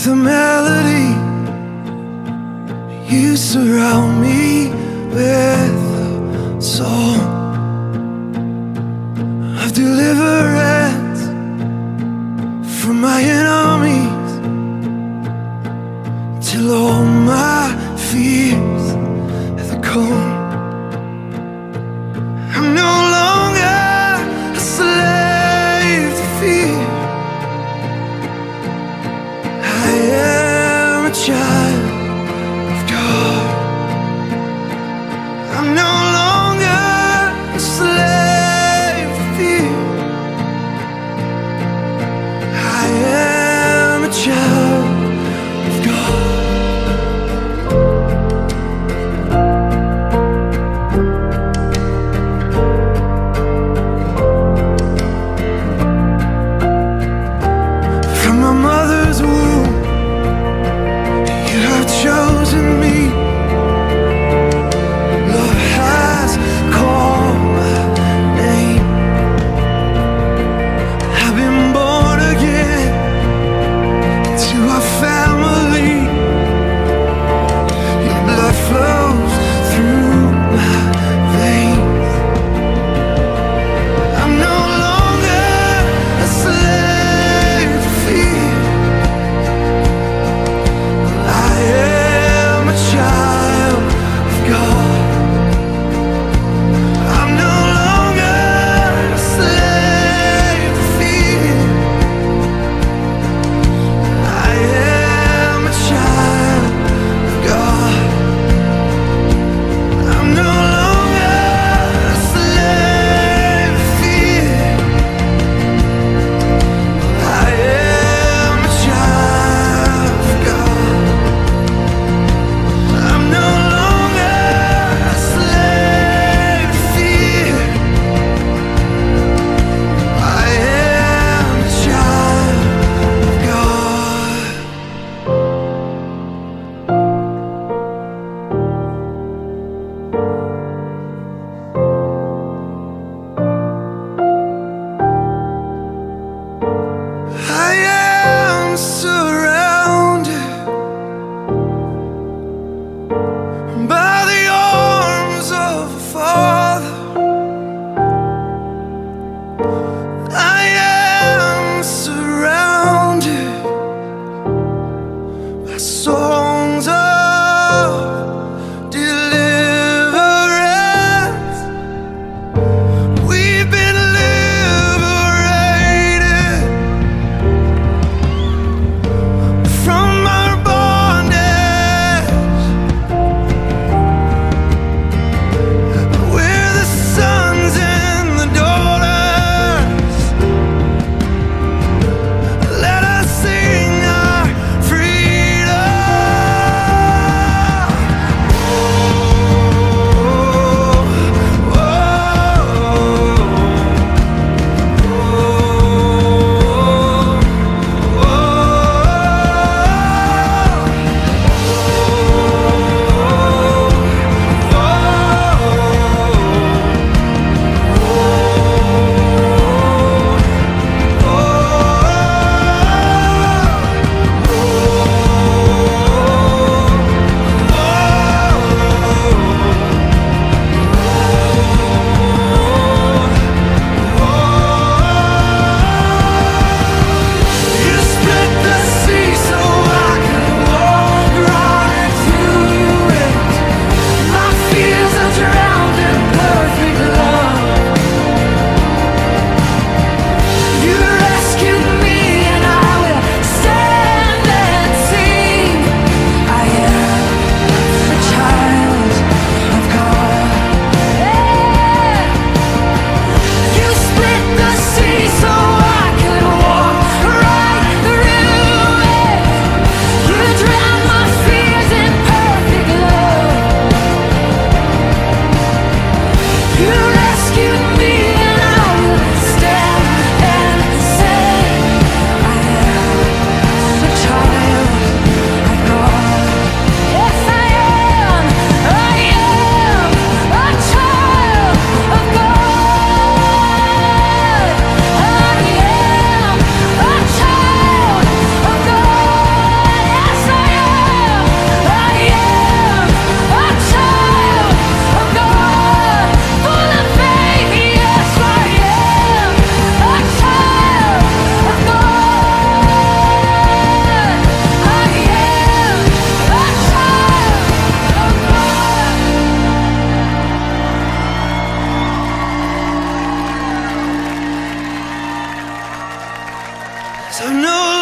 With a melody, you surround me with a song of deliverance from my inner. sou. I know